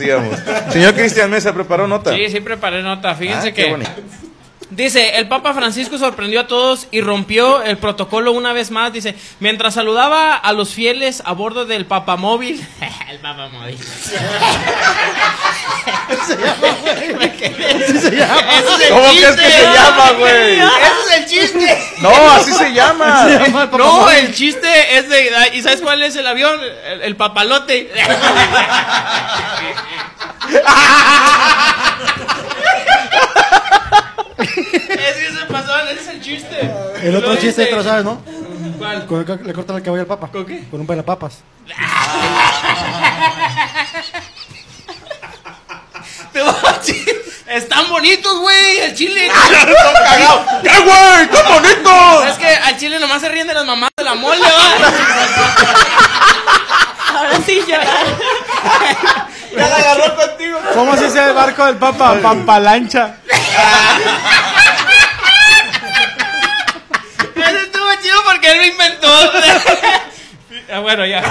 digamos. Señor Cristian Mesa, ¿preparó nota? Sí, sí preparé nota. Fíjense Ah, qué que bonito. dice, el Papa Francisco sorprendió a todos y rompió el protocolo una vez más. Dice, mientras saludaba a los fieles a bordo del papamóvil. el papamóvil. Ese es el ¿Cómo que es que chiste. se llama, güey? Ese es el chiste. No, así se llama. No, el chiste es de. ¿Y sabes cuál es el avión? El, el papalote. es que se pasó, ese es el chiste. El otro chiste, te lo sabes, ¿no? ¿Cuál? Con el le cortan el cabello al papa. ¿Con qué? Con un pelapapas. Te voy a Están bonitos, güey, el chile. ¡Qué güey! ¡Qué bonito! Es que al chile nomás se ríen de las mamás de la mole, va. Ahora sí llorar. Ya la agarró contigo. ¿Cómo se dice el barco del Papa? Pampalancha. Él lo inventó. Ah, bueno, ya.